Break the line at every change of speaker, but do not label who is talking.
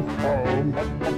Yeah.